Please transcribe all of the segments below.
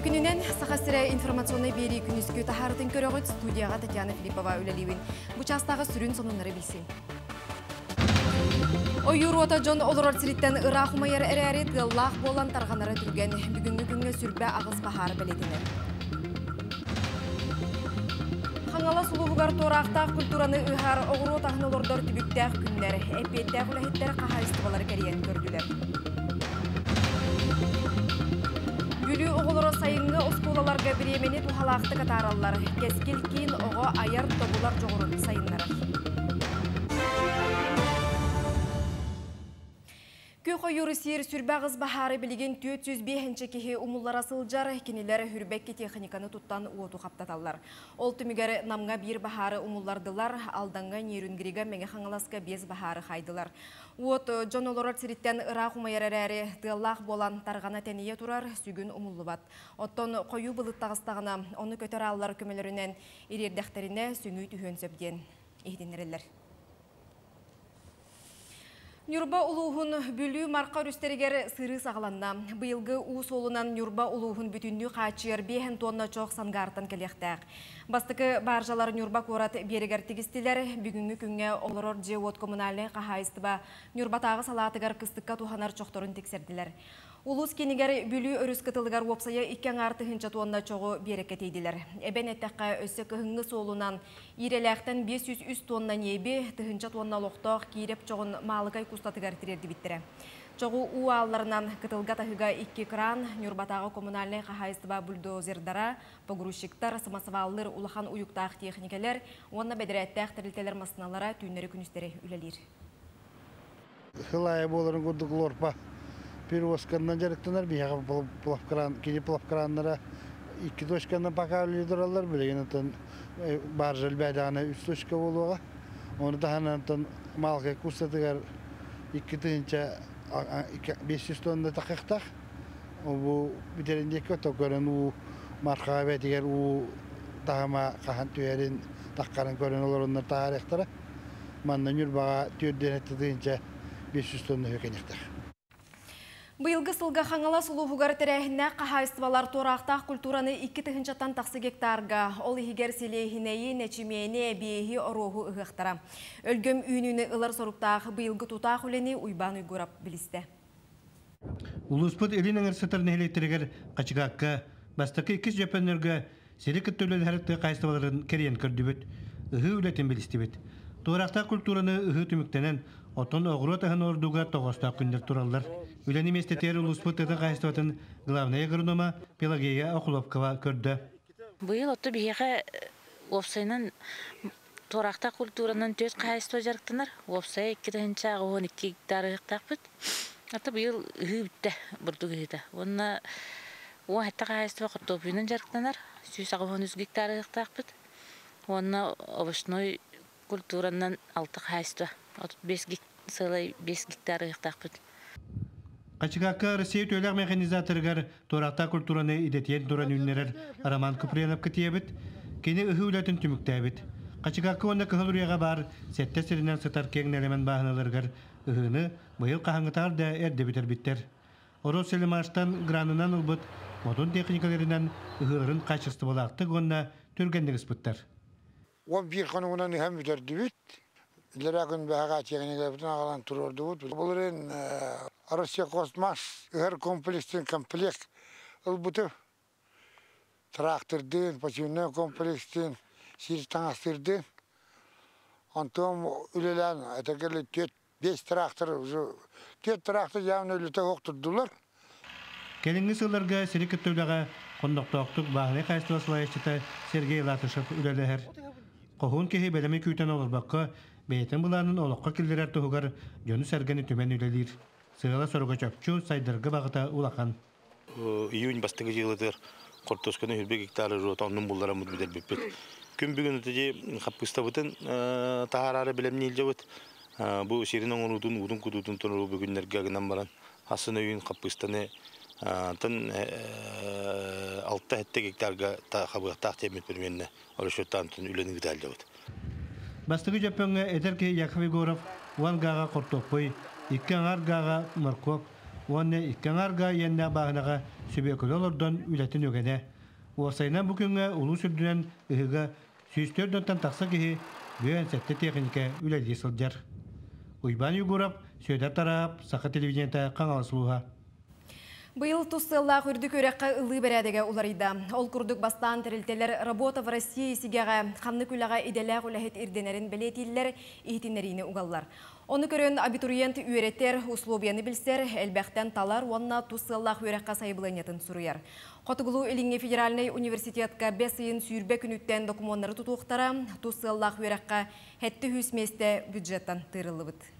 Күнінен сақасыра информационный бері күніскі тахарытын көріғыт студияға Татьяна Филиппова өлелеуін. Бұчастағы сүрін сонынлары білсін. Ойурота Джон Олорор Сириттен Ирақ Умайыр әрәрет ғыллақ болан тарғанары түрген бүгінгі күнге сүрбә ағыз бахары білетінер. Хаңала сулуғығар торақтақ культураны ұхар оғыру тағынылордор түбіктәқ күннер, әпеттәқ үләхеттер қағайыстығалары кәріен көрділер. Бүлі оғылыры сайынғы осколаларға біремені тухалақты катаралар, кескіл кейін оғы аяр тобулар жоғырын сайынлары. Көқі юрисер сүрбәғыз бахары білеген 405 кеге умуллара сылжар, кенелер хүрбәкке техниканы туттан уоту қаптаталар. Ол түмігер намға бір бахары умуллардылар, алданға нейрунгіреге мәңе қаңыласқа без бахары қайдылар. Уот Джон Олорар Сириттен Ирақ умайарарәрі дыллақ болан тарғана тұрар сүгін умуллы бат. Оттон қою бұлыттағыстағына оны көтер аллар көмелерінен ирердәқтеріне сүңүй түхен сөбден. Ехденерелер. Нюрба улуғын бүлі марқа рүстерігер сыры сағаланна. Бұйылғы уыс олынан Нюрба улуғын бүтінні қачыр бейін тонна чоқ сангартын келектәк. Бастықы баржалар Нюрба корат берігер тегістілер бүгінгі күнге олырор же от коммунальный қағайыстыба Нюрбатағы салатығар кыстыққа туханар чоқторын тексерділер. Улус кенігер бүлі өріс кытылығар опсая иккен арты хынча туонна чоғы берекетейділер. Эбен әттәққа өсі кыхыңғы солынан иреләқтен 500 тонна небе тыхынча тонна лоқтақ кейреп чоғын малығай кустатығар тірерді. Чоғы у алларынан кытылға тахыға икки кран, Нюрбатағы коммунальный қағайыстыба бульдозердара, погрузчиктар, самасываллыр улахан уюктақ техникалер, онна бәдірәттәқ тірілтелер масыналара түйінері күністері үлелер. Хылая боларын көрдік лорпа. перевозкандан жарыктанар бияга плавкран кини плавкраннара икки точкандан пока үледуралар билеген антон баржал бәдагана үч точка болуга оны тахана антон малга кустатыгар икки беш жүз тонна такыктак бу битериндеки токөрөн у мархага бәтигер у тахама кахан түйерин таккарын көрөн олороннар таарыктара манна нүрбага түйөрден тыынча беш жүз тонна хөкенектер Бұйылғы сылға қаңала сұлуғығар тәрәхіне қағайыстывалар торақтақ культураны 2 түхіншаттан тақсы гектарға, ол егер селейхінейі нәчімейіне бейхи ороху ұғықтара. Өлгім үйініні ұлар сұрықтақ бұйылғы тұтақ үлені ұйбан ұйғырап білісті. Улуспыт элин аңырсытыр нәхелеттерігер қачығаққа, бастықы ikis жөпөнлерге сері күттөлі әрікті қайыстываларын керен көрдібіт, ұғы үлетін білістібіт. Торақта культураны ұғы түміктенен отон оғыру тахын ордуға тоғыста күндер туралдар. Үләні местетер улуспыт ыты қайыстыватын главная агронома Пелагея Охуловкова көрді. Быйыл отто биһиэхэ опсайнан торакта культуранан төт кайыстыва жарыктанар. Опсай икки тахынча он икки гектар ыктакпыт. Ата быйыл ыһыбытта бурдук ыһыта. Онна уа хатта кайыстыва кортопуйнан жарыктанар. Сүүс агын үз гектар ыктакпыт. Онна овощной культуранан алты кайыстыва. От бес сылай бес гектар ыктакпыт. Қачығаққа Россия төләк механизаторығар торақта культураны идетен туран үннерер Роман Куприянов кітебіт, кені үхі үләтін түміктәбіт. Қачығаққа онда кығыл үрияға бар, сәтті сірінен сытар кең нәлемен бағыналарғар үхіні бұйыл қағыңытар да әрді бітер біттер. Орос Селимаштан гранынан ұлбыт, модун техникаларынан үхілерін қачысты болақты гонна түргендігіс бұттар. Он bir konumuna hem müderdi bit. Лерагын бәға бүтін ағалан тұрорды бұд. Бұл рен Россия космас, үхер комплекстен комплект. Ол бұты тракторден, почивной комплекстен, сир таңастырден. Антон үлелен, это келі тет, бес трактор, тет трактор явно үліте оқтырдылар. Келіңгі сыларға сері күттіліға қондоқтоқтық бағыны қайыстывасылайшыта Сергей Латышев үлелігер. Қоғын кеге бәлемі күйтен олырбаққа бейтін бұланын олыққа жөні сәргені түмен үлелер. Сығала сұрға чөпчу сайдырғы бағыта улақан. Июнь қортосканы хүрбе гектары. Бастығы жөппөңі әдерке Яков Егоров, уан гаға қортопой, икки аңар гаға Марков, уонне иккаңарга иеннэ баанаға сүбекөлөлордон үлэтин өгене. Уосайынан бүкүнгө улуу сүрдүнен ыһыга сүүстөрдөн тақса киһи бүйөн сетте техника үлэлии сылдьар. Уйбан Югуров, Сөйдер Тарап, Сақа телевидениета Қаңалсылуға. Быйыл туссылла хүрдік өрекқа ылы бәрәдіге уларыйда. Ол күрдік бастан тірілтелер работа в России сигеға қамны күліға иделәғ үләхет ирденерін білетелер, ихтинеріні угаллар. Оны көрін абитуриент үйреттер условияны білсер, әлбәқтен талар онна туссыллах өрекқа сайбылынетін сұруяр. Қотығылу Илинге федеральный университетка бәсейін сүйірбе күніттен документары тұтуқтара туссыллах өрекқа хәтті хүсместе бюджеттан тырылыбыд.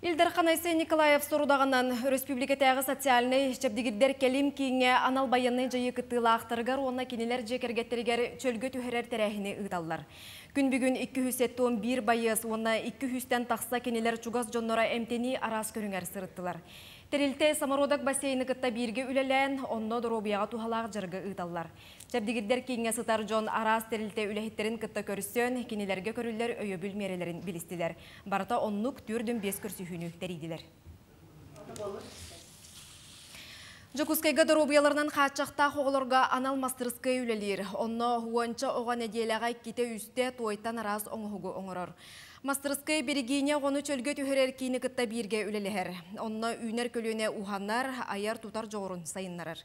Илдар Қанайсы Николаев сорудағанан республикатағы социальный жабдигиддер келим кейінге анал баянны жайы кыттыла ақтырғар, онна кенелер жекергеттергер чөлгі түхерер тәрәхіні ұйталар. Күн бүгін 211 байыз, онна 200-тен тақса кенелер чугас жоннора әмтені арас көріңер сырыттылар. Терилте самородак бассейны кытта бирге үлелән, онно доробияға тухалақ жырғы. Жабдигиддер кейінге сытар жон арас терилте үлехеттерін кытта көріссен, кенелерге көрілер өйі бүлмерелерін білістілер. Барата оннук түрдің бес көрсүйіні тәрейділер. Жокускайга доробияларынан хатчақта хоғылырға анал мастырыскай үлелер. Онно хуанча оған әделяға ките үсте туайтан арас оңығығы оңырыр. Мастырыскай берегине ғоны чөлгө түхерер кейіні кытта бирге үлелер. Онно үйнер көліне уханнар, аяр тутар жоғырын сайыннарыр.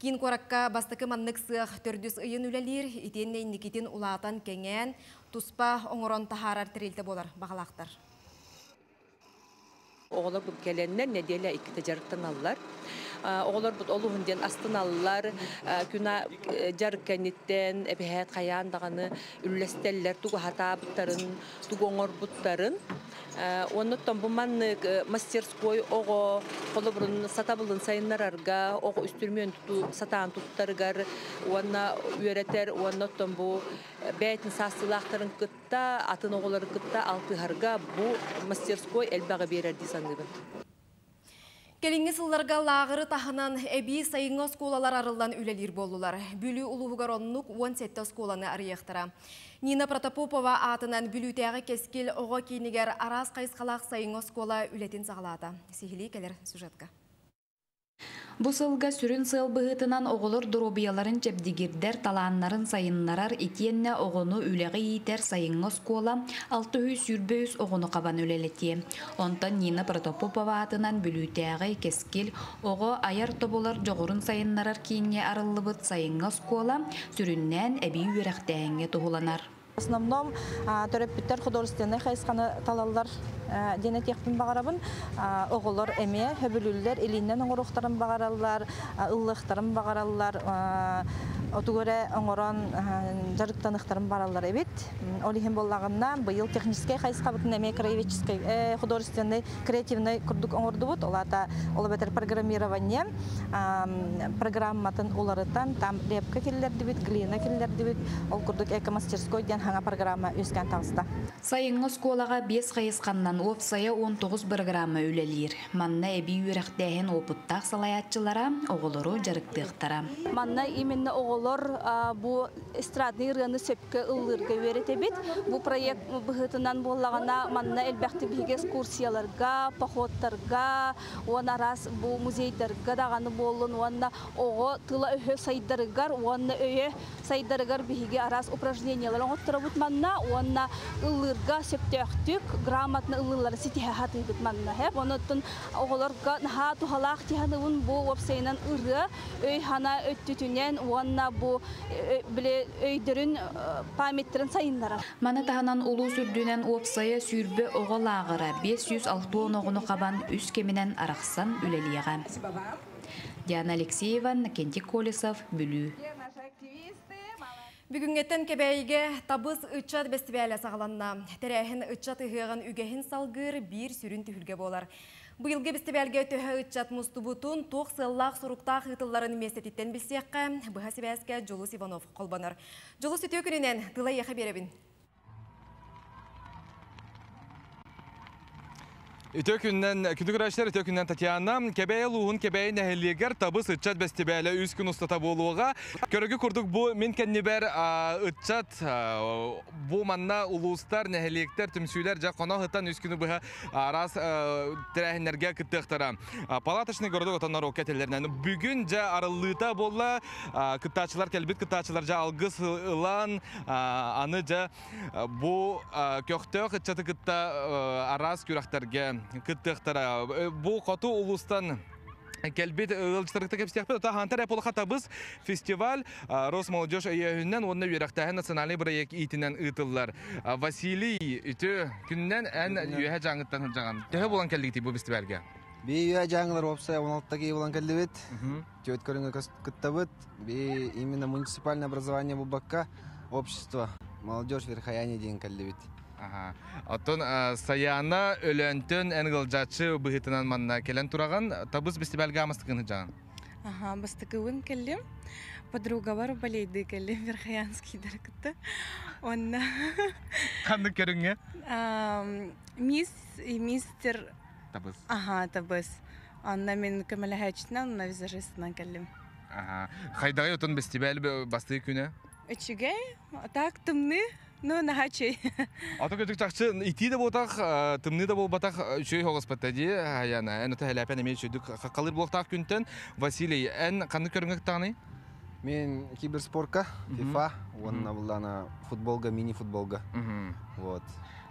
Кин коракка бастыкы маннык сыах төрдүс ыйын үлелир, итенне инникитин улаатан кеңен, туспа оңорон тахарар тирилте болар бағалақтар. Оғылар бұл неделя иккіті жарықтан алылар. Оғылар бұл олуғынден астын алылар, күна жарықкәнеттен, әбіхәт қаян дағаны үллестеллер, туғы хата бұттарын, туғы оңор бұттарын. Оны томбуман мастерской ого холобрун сатабылын сайыннарарга ого үстүрмөн туту сатаан туттаргар уанна үйрәтер уанна томбу бәйтин састылақтарын кытта атын оголар кытта алтыхарга бу мастерской элбага берер дисаңыбын Келинге сылларға лағыры тахынан әбі сайыңа сколалар арылдан үлелер болулар. Бүлі ұлығығар оннук 17 сколаны арияқтыра. Нина Протопопова атынан бүлітәғі кескел оға кейінігер арас қайсқалақ сайыңа скола үлетін сағалады. Сихили келер сюжетка. Бусылга сүрін сыл бұғытынан оғылыр дұробияларын жәбдігірдер таланнарын сайыннарар итиенне оғыны үлеғі етер сайынғы скола 600 сүрбөйіз оғыны қабан өлелетие. Онтан Нина Протопопова атынан бүлітәғі кескел оғы аяр тоболар жоғырын сайыннарар кейінге арылыбыт сайынғы скола сүріннен әбей үйерәқтәңге тұғыланар. Основном төрөппүттер художественный хайсканы талаллар дене текпин багарабын оголор эме хөбүлүллер илиннен оңоруктарын багараллар ыллыктарын багараллар отугоре оңорон жарыктаныктарын бараллар эбит олихин боллагынна быйыл технический хайскабытын эме краеведческий художественный креативный курдук оңордубут олата ол бетер программирование программатын уларытан там лепка киллер дибит глина киллер дибит ол курдук эко мастерской ден программа өскән тағыста. Сайыңы сколаға 5 қайысқаннан оп сайы 19 программа үлелер. Манна әбі үйрәқтәйін опыттақ салаятчылара оғылыру жарықтықтара. Манна именно оғылыр бұ эстрадный рыны сөпкі ұллырға өреті бет. Бұ проект бұғытынан болағана манна әлбәқті бігі экскурсияларға, походтарға, он арас бұ музейдарға дағаны болын, онна оғы тыла өйі сайдарығар, онна өйі сайдарығар бігі арас упражнениялар оңыттырабыт манна, онна ыллырға сөптөқтік, грамотны ыллылары сетеге хатыйдыт манна. Хеп, оныттын оғыларға наха тухалақ тиханығын бұ опсайынан ыры, өй хана өттүтінен, онна біле өйдірін памяттерін сайынлары. Маны таханан улу сүрдүнен опсая сүрбі оғылағыра 506 оғыны қабан үс кемінен арақсан үлелияға. Диана Алексеева, Кенти Колесов, Бүлі. Бүгүнгеттен кебәйге табыз ычат бестибәлі сағаланна. Тәрәхін ычат ыһыған үгәһін салгыр бір сүрін түхілге болар. Бұйылғы бестибәлге төһә ычат мұстубутун тоқ сыллақ сұруқтақ ытылларын местетіттен білсеққа бұға себәске Жолус Иванов қолбаныр. Жолус үтө күнінен тылай еқі беребін. Үтө күннен күндүк рәшләр үтө күннен Татьяна. Кебәй луһун кебәй нәһеллегер табыс ытчат бестебәле үз күн устата болуга көрөгү курдук бу мин кеннибер ытчат бу манна улустар нәһеллектер түмсүләр жа кона хытан үз күнү быха арас тирәһеннәргә кыттыктыра палаточный городок отоннар окетелернән бүгүн жа арыллыта болла кыттачылар келбит кыттачылар жа алгыс ылан аны жа бу көктөк ытчаты кытта арас күрәхтәргә. Кыттыктара бу коту улустан Келбит ылчтырыкта кепстяхпет та хантар эполха табыз фестиваль Рос молодежь өйөһүннән онны юрактаһы национальный проект итинен ытыллар. Василий үтө күннән ән юһә жаңыттан жаган. Төһө булган келдик бу фестивальгә. Би юһә жаңылар опса 16-тагы булган келдибит. Төт көрүнгө кыттабыт. Би именно муниципальное образование бу бакка общество молодежь верхаяне деген келдибит. Отон саяна өлөнтөн энгылжачы быһытынан манна келен тураган табыз фестивальга амастыгын жаган. Ага, бастыгын келем. Подруга бар болейди келем Верхаянский директор. Онна. Канды көрүңгө? Мисс и мистер табыз. Ага, табыз. Онна мен көмөлөһөчтөн на визажистынан келем. Ага. Хайдагы отон фестиваль басты күнө? Үчүгө так тымны Ну, нахачей. Ата көтүк чакчы ити да болтак, тымны да болбатак чөй хогос паттади, яна, эне та хәләпән эме чөйдүк калыр блоктак күнтен Василий, эн канды көрүнгөк тагыны? Мен киберспортка, FIFA, онна булана футболга, мини футболга. Вот.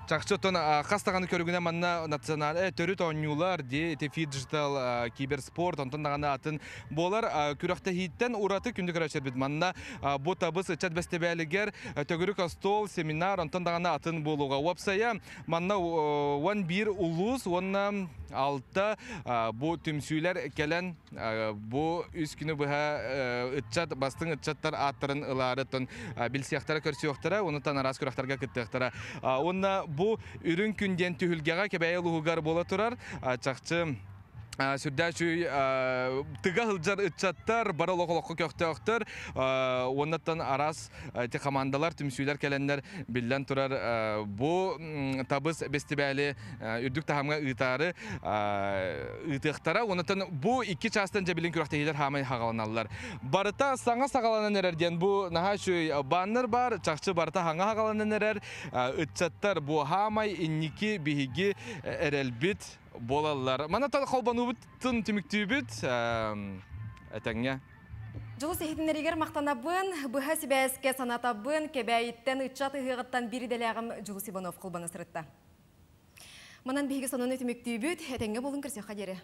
Чакчы тон хастаганы көрүгүнө манна национал э төрүт онюлар де те диджитал киберспорт онтон дагана атын болар күрөктө хиттен ураты күндүк рачер бит манна бу табыс чат бестебелигер төгүрүк стол семинар онтон дагана атын болууга вапсая манна ван бир улус онна алта бу түмсүйлер келен бу үс күнү быха ытчат бастың ытчаттар аттарын ылары тон билсияктара көрсүөктара онутан арас күрөктөргө кыттыктара онна бу үрүн күнден түһүлгега кебәйе лугар бола турар чакчы сүрдәчү тыга хылжар ытчаттар бара лоқолоққа көқтөқтөр оннаттан арас те командалар түмсүйлер келеннер биллен турар бу табыз бестибәли үрдүк тахамга ытары ытыктара оннаттан бу икки частан жабилин күрәктәйләр хамай хагаланалар барыта саңа сагаланан эрерден бу наха баннер бар чакчы барыта хаңа хагаланан эрер ытчаттар бу хамай инники биһиги эрелбит болалар. Мана тал холбанубыттын түмүктүүбүт этеңге. Жылы сехидинеригер мақтанабын, бұға сібәске санатабын, кебәйіттен ұтчат ұғыттан бір деләғім Жылы Сибанов қолбаны сырытта. Манан бігі соныны түміктүүбүт, этеңге болын кірсе қадері.